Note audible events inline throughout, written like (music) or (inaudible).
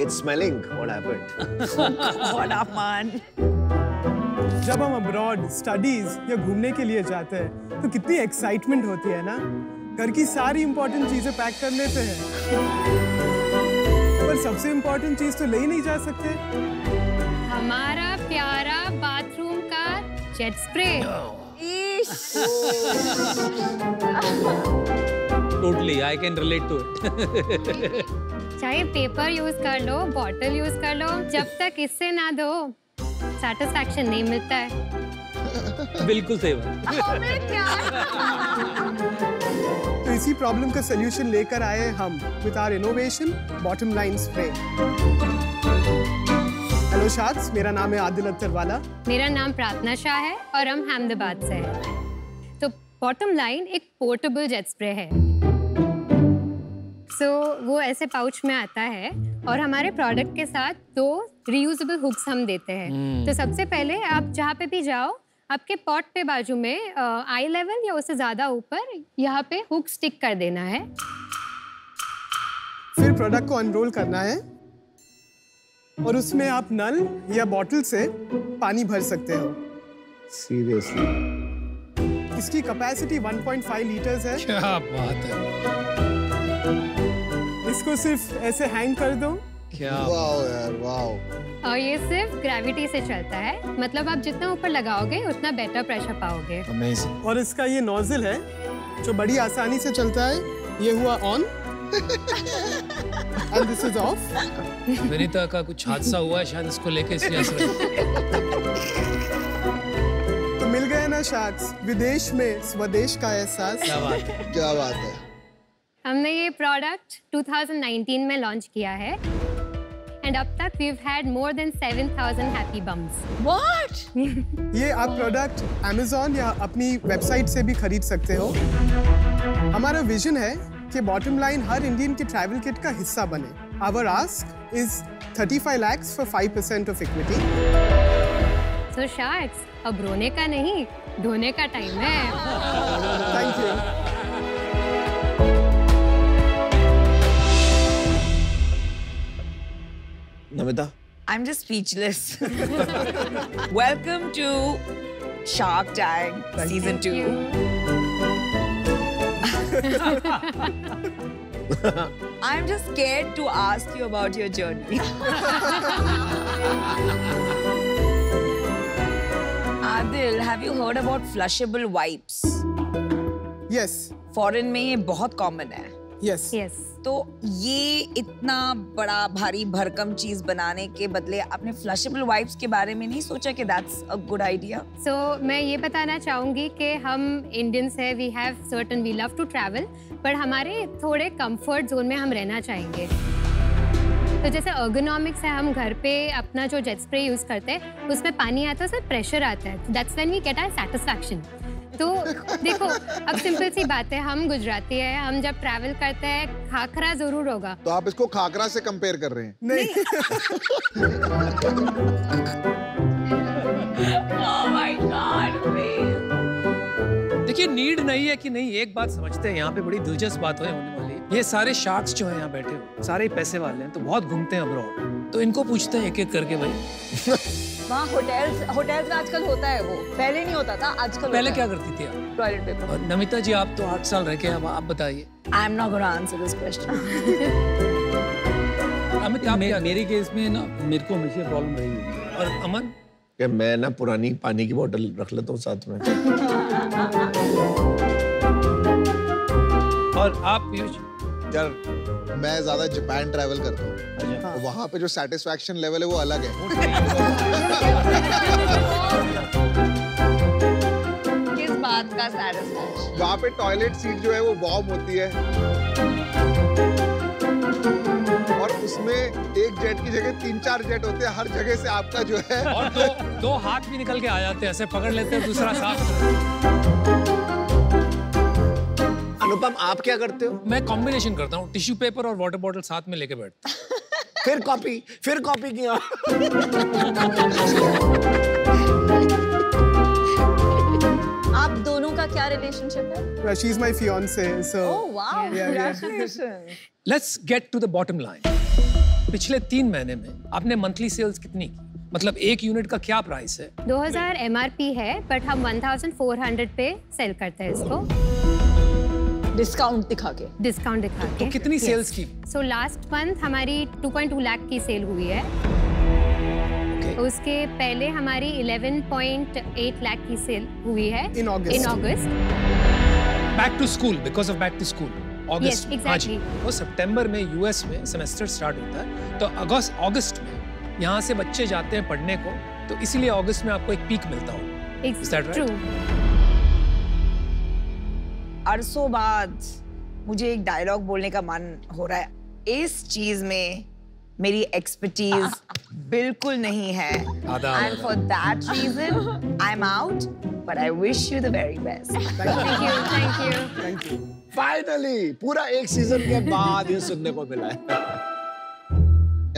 It's smelling. What happened? (laughs) God, Aman. जब हम abroad studies या घूमने के लिए जाते हैं तो कितनी एक्साइटमेंट होती है ना घर की सारी इंपॉर्टेंट चीज़ें पैक कर लेते हैं पर सबसे इंपॉर्टेंट चीज़ तो ले ही नहीं जा सकते हमारा प्यारा बाथरूम का jet spray (laughs) (laughs) Totally, I can relate to it. चाहे पेपर यूज़ कर लो बॉटल यूज़ कर लो जब तक इससे ना दो सेटिस्फैक्शन नहीं मिलता है। बिल्कुल सही बात। तो इसी प्रॉब्लम का सोल्यूशन लेकर आए हैं हम with our innovation bottom line spray hello sharks मेरा नाम है आदिल अत्तरवाला। मेरा नाम प्रार्थना शाह है और हम अहमदाबाद से हैं। तो बॉटम लाइन एक पोर्टेबल जेट स्प्रे है। सो so, वो ऐसे पाउच में आता है और हमारे प्रोडक्ट के साथ दो रीयूजेबल हुक्स हम देते हैं। तो सबसे पहले आप जहाँ पे भी जाओ आपके पॉट पे बाजू में आई लेवल या उससे ज़्यादा ऊपर यहाँ पे हुक स्टिक कर देना है। फिर प्रोडक्ट को अनरोल करना है और उसमें आप नल या बॉटल से पानी भर सकते हो। Seriously. इसकी कैपेसिटी 1.5 लीटर्स है। क्या बात है। इसको सिर्फ़ ऐसे हैंग कर दो। क्या वाओ यार वाओ और ये सिर्फ़ ग्रेविटी से चलता है। मतलब आप जितना ऊपर लगाओगे उतना बेटर प्रेशर पाओगे। अमेजिंग और इसका ये नोजल है जो बड़ी आसानी से चलता है ये हुआ on and this is off Vineeta का कुछ हादसा हुआ है शायद इसको लेके इसलिए। तो मिल गए ना शार्क्स विदेश में स्वदेश का एहसास। क्या बात है। क्या बात है। हमने ये प्रोडक्ट 2019 में लॉन्च किया है। एंड अब तक we had more than 7000 happy bums What? (laughs) ये आप प्रोडक्ट Amazon या अपनी वेबसाइट से भी खरीद सकते हो। हमारा विजन है कि बॉटम लाइन हर इंडियन के ट्रैवल किट का हिस्सा बने। Our ask is 35 lakhs for 5% of equity so sharks अब रोने का नहीं धोने का टाइम है। Thank you Namita? I'm just speechless. (laughs) Welcome to Shark Tank Thank season Thank two. you. (laughs) I'm just scared to ask you about your journey. (laughs) Adil, have you heard about flushable wipes? Yes foreign में ये बहुत common है yes yes तो ये इतना बड़ा भारी भरकम चीज़ बनाने के बदले आपने फ्लशेबल वाइप्स के बारे में नहीं सोचा कि that's a good idea so मैं ये बताना चाहूँगी कि हम इंडियंस है we have certain we love to travel पर हमारे थोड़े कंफर्ट जोन में हम रहना चाहेंगे। तो जैसे अर्गोनॉमिक्स है हम घर पे अपना जो जेट स्प्रे यूज़ करते हैं उसमें पानी आता है उसमें प्रेशर आता है that's when we get our satisfaction तो देखो अब सिंपल सी बात है हम गुजराती है हम जब ट्रैवल करते हैं खाखरा ज़रूर होगा। तो आप इसको खाकरा से कंपेयर कर रहे हैं? नहीं। देखिए नीड नहीं है कि नहीं एक बात समझते हैं यहाँ पे बड़ी दिलचस्प बात होने होने वाली। ये सारे शार्क्स जो हैं यहाँ बैठे हुए सारे पैसे वाले हैं तो बहुत घूमते हैं अब्रॉड तो इनको पूछते हैं एक एक करके भाई। (laughs) वहाँ होटल्स होटल्स में आजकल होता है वो। पहले नहीं होता था आजकल पहले क्या करती थी आप? टॉयलेट पेपर नमिता जी आप तो आठ साल रह के अब आप बताइए। I am not gonna answer this question Amit आप क्या मेरे केस में ना मेरे को हमेशा प्रॉब्लम रही है। और अमन? कि मैं ना पुरानी पानी की बोतल रख लेता हूँ साथ में। (laughs) और आप पीयूष? यार मैं ज़्यादा जापान ट्रैवल करता हूँ। तो वहाँ पे जो सेटिस्फेक्शन लेवल है वो अलग है। किस बात का वहाँ पे टॉयलेट सीट जो है वो वार्म होती है। और उसमें एक जेट की जगह तीन चार जेट होते हैं हर जगह से आपका जो है। और दो दो हाथ भी निकल के आ जाते हैं ऐसे पकड़ लेते हैं दूसरा साथ अनुपम आप क्या करते हो? मैं कॉम्बिनेशन करता हूँ टिश्यू पेपर और वाटर बॉटल साथ में लेके बैठता हूँ। (laughs) फिर कॉपी फिर कॉपी किया। आप दोनों का क्या रिलेशनशिप है? She is my fiancee so oh wow. Congratulation let's get to the bottom line पिछले तीन महीने में आपने मंथली सेल्स कितनी की? मतलब एक यूनिट का क्या प्राइस है? 2000 एमआरपी है बट हम 1400 पे सेल करते हैं इसको। डिस्काउंट दिखा के डिस्काउंट दिखा के तो कितनी sales की? सो लास्ट मंथ हमारी 2.2 लाख की सेल हुई है। Okay. उसके पहले हमारी 11.8 लाख की सेल हुई है। In August. In August back to school because of back to school August Yes, हाँ exactly. वो सितंबर में यूएस में सेमेस्टर स्टार्ट होता है। तो अगस्त अगस्त में यहाँ से बच्चे जाते हैं पढ़ने को। तो इसीलिए अगस्त में आपको एक पीक मिलता हो। Is that right? अरसों बाद मुझे एक डायलॉग बोलने का मन हो रहा है। इस चीज़ में मेरी एक्सपर्टीज बिल्कुल नहीं है। And for that reason I am out but I wish you the very best thank you thank you thank you finally पूरा एक सीज़न के बाद ये सुनने को मिला है।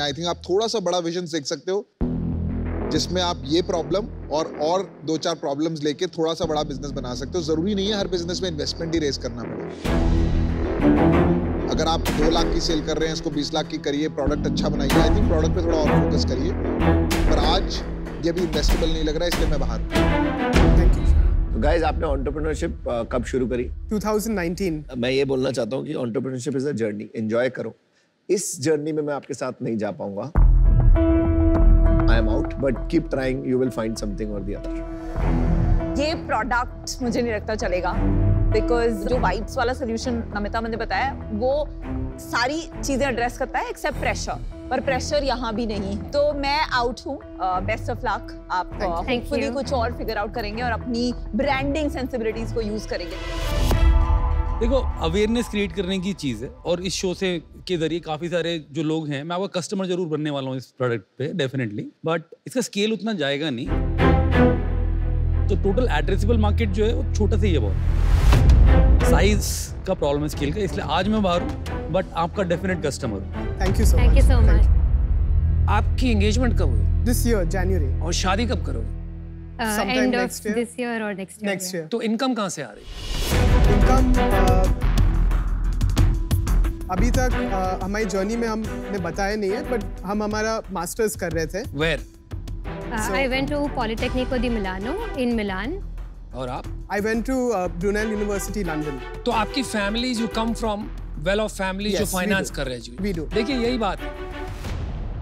आई थिंक आप थोड़ा सा बड़ा विजन देख सकते हो। जिसमें आप ये प्रॉब्लम और और दो चार प्रॉब्लम्स लेके थोड़ा सा बड़ा बिज़नेस बना सकते हो। ज़रूरी नहीं है हर बिज़नेस में इन्वेस्टमेंट ही रेस करना पड़े। अगर आप दो लाख की सेल कर रहे हैं इसको बीस लाख की करिए प्रोडक्ट अच्छा बनाइए। आई थिंक प्रोडक्ट पे थोड़ा और फोकस करिए। पर आज ये भी इन्वेस्टेबल नहीं लग रहा है इसलिए मैं बाहर हूँ। थैंक यू गाइस आपने एंटरप्रेन्योरशिप कब शुरू करी? 2019 मैं ये बोलना चाहता हूँ कि entrepreneurship is a journey enjoy करो। इस जर्नी में मैं आपके साथ नहीं जा पाऊँगा। I am out but keep trying you will find something और द अदर ये प्रोडक्ट मुझे नहीं लगता चलेगा बिकॉज़ जो वाइब्स वाला सोल्यूशन नमिता ने बताया वो सारी चीज़ें एड्रेस करता है एक्सेप्ट प्रेशर पर प्रेशर यहाँ भी नहीं। है तो मैं आउट हूँ। बेस्ट ऑफ़ लक आप Thank you. Thank hopefully. कुछ और फिगर आउट करेंगे और अपनी ब्रांडिंग सेंसिबिलिटीज को यूज़ करेंगे। देखो अवेयरनेस क्रिएट करने की चीज़ है और इस शो से के ज़रिए काफ़ी सारे जो लोग हैं मैं आपका कस्टमर ज़रूर बनने वाला हूँ इस प्रोडक्ट पे डेफिनेटली बट इसका स्केल उतना जाएगा नहीं। तो टोटल एड्रेसेबल मार्केट जो है वो छोटा सा ही है बहुत। साइज़ का प्रॉब्लम है स्केल का इसलिए आज मैं बाहर हूँ बट आपका डेफिनेट कस्टमर हूँ। Thank you so thank you so much आपकी एंगेजमेंट कब हुई? दिस ईयर जनवरी और शादी कब करोगे? एंड ऑफ़ दिस ईयर और नेक्स्ट ईयर नेक्स्ट ईयर तो इनकम कहाँ से आ रही? है इनकम अभी तक uh, हमारी जर्नी में हमने बताया नहीं है बट हम हमारा मास्टर्स कर रहे थे। Where I went to Politecnico di Milano in Milan. और आप? I went to Brunel university London तो आपकी family you come from well off family जो फाइनेंस कर रहे हैं We जी do. देखिए यही बात है।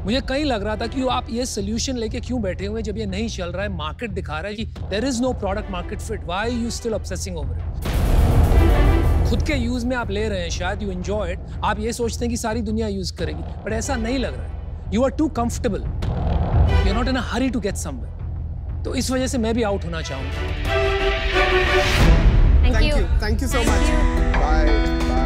मुझे कहीं लग रहा था कि आप ये सोल्यूशन लेके क्यों बैठे हुए हैं जब ये नहीं चल रहा है मार्केट दिखा रहा है कि there is no product market fit why you still obsessing over it खुद के यूज़ में आप ले रहे हैं शायद यू एंजॉय इट आप ये सोचते हैं कि सारी दुनिया यूज़ करेगी बट ऐसा नहीं लग रहा है। You are too comfortable you are not in a hurry to get somewhere तो इस वजह से मैं भी आउट होना चाहूँगा। Thank you you thank you so much bye bye